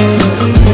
Música